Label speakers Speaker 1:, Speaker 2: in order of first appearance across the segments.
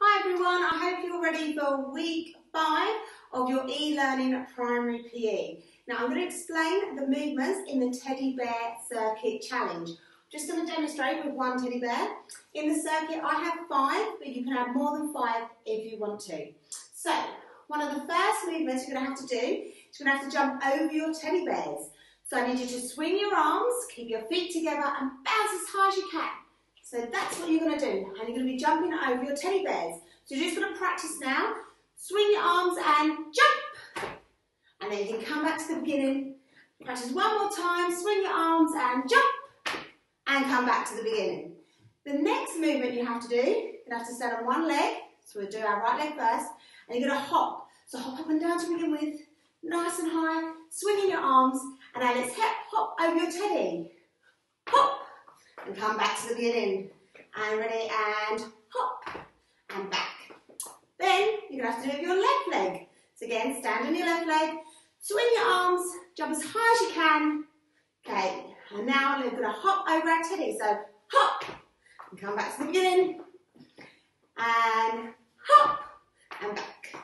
Speaker 1: Hi everyone, I hope you're ready for week five of your e-learning primary PE. Now I'm going to explain the movements in the teddy bear circuit challenge. Just going to demonstrate with one teddy bear. In the circuit I have five, but you can have more than five if you want to. So, one of the first movements you're going to have to do is you're going to have to jump over your teddy bears. So I need you to swing your arms, keep your feet together and bounce as high as you can. So that's what you're going to do. And you're going to be jumping over your teddy bears. So you're just going to practice now. Swing your arms and jump. And then you can come back to the beginning. Practice one more time. Swing your arms and jump. And come back to the beginning. The next movement you have to do, you have to stand on one leg. So we'll do our right leg first. And you're going to hop. So hop up and down to begin with. Nice and high. Swinging your arms. And now let's hop over your teddy. Hop. And come back to the beginning. And ready and hop. And back. Then you're to have to do it with your left leg. So again, stand on your left leg. Swing your arms. Jump as high as you can. Okay. And now we're to hop over our teddy. So hop. And come back to the beginning. And hop. And back.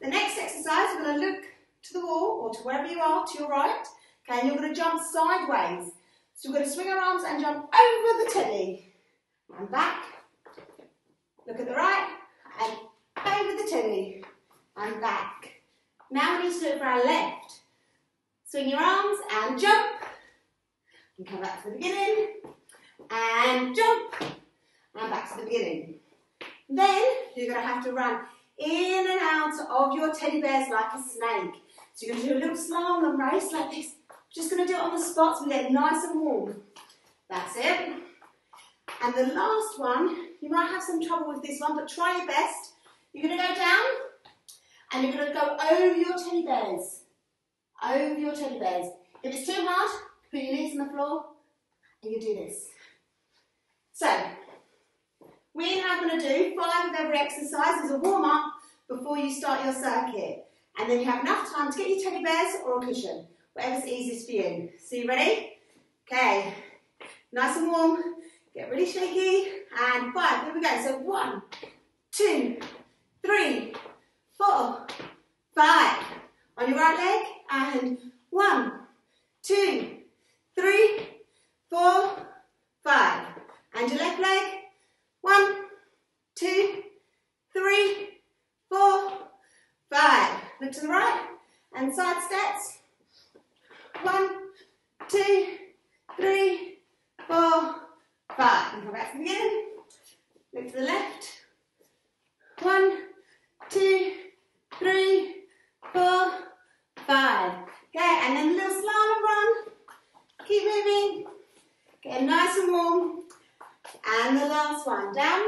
Speaker 1: The next exercise, we're to look to the wall or to wherever you are, to your right. Okay, and you're to jump sideways. So we're going to swing our arms and jump over the teddy. And back. Look at the right. And over the teddy. And back. Now we need to do it for our left. Swing your arms and jump. And come back to the beginning. And jump. And back to the beginning. Then you're going to have to run in and out of your teddy bears like a snake. So you're going to do a little slalom race like this. Just going to do it on the spot so we get nice and warm. That's it. And the last one, you might have some trouble with this one, but try your best. You're going to go down and you're going to go over your teddy bears. Over your teddy bears. If it's too hard, put your knees on the floor and you do this. So, we're going to do five of every exercise as a warm-up before you start your circuit. And then you have enough time to get your teddy bears or a cushion whatever's easiest for you. So you ready? Okay, nice and warm, get really shaky, and five, here we go. So one, two, three, four, five. On your right leg, and one, two, three, four, five. And your left leg, one, two, three, four, five. Look to the right, and side steps. One, two, three, four, five. And come back to the beginning. Look to the left. One, two, three, four, five. Okay, and then a little slalom run. Keep moving. Get nice and warm. And the last one. Down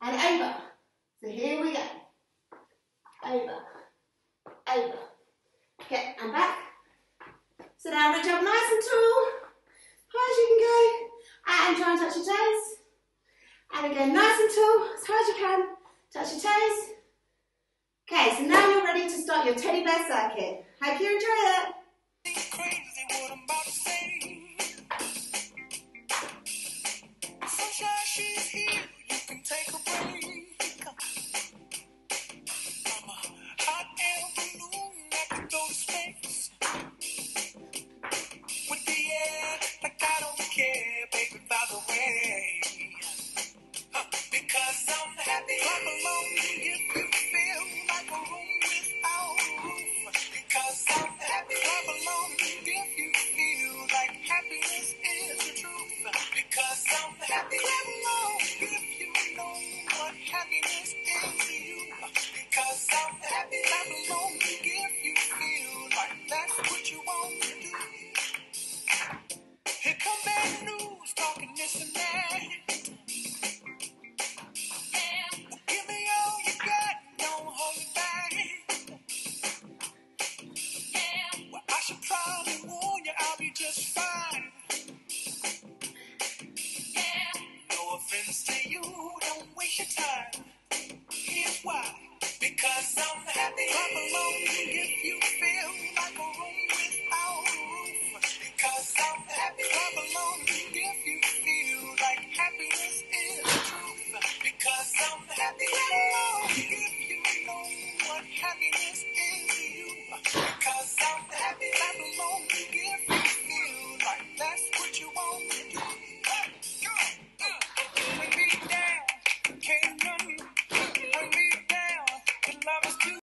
Speaker 1: and over. So here we go. Over. Over. Okay, and back. So now reach up nice and tall, high as you can go, and try and touch your toes. And again, nice and tall, as high as you can, touch your toes. Okay, so now you're ready to start your teddy bear circuit. Hope you enjoy it.
Speaker 2: just fine.